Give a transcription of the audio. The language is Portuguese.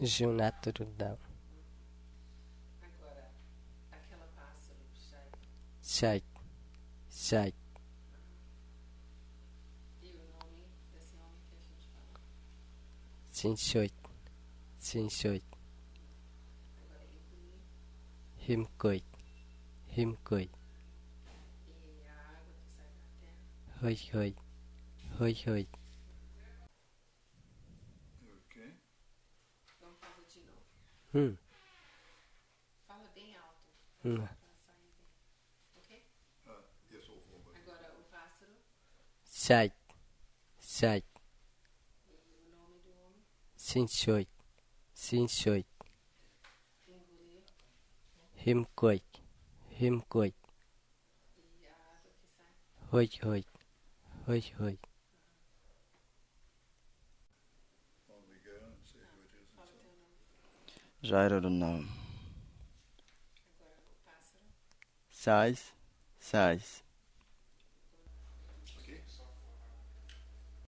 Gil natural. Agora, aquela pássaro, Shai. Shai. Shai. E o nome desse homem que a gente fala. Agora, Ibni Himkoit. Himkoit. e a água que sai da terra. Hoi hoi. Hoi hoi. Okay. Vamos fazer de novo. Hum. Fala bem alto. Hum. Ok? Four. but- Agora, o pássaro. Shai. e o nome do homem. Sinshoit. Sinshoit. Engolir Himkoit. Himkoit. e a água que sai. Hoi hoi. Hoi hoi. Nome. Jairo do nome. Agora, o pássaro Sais, sais.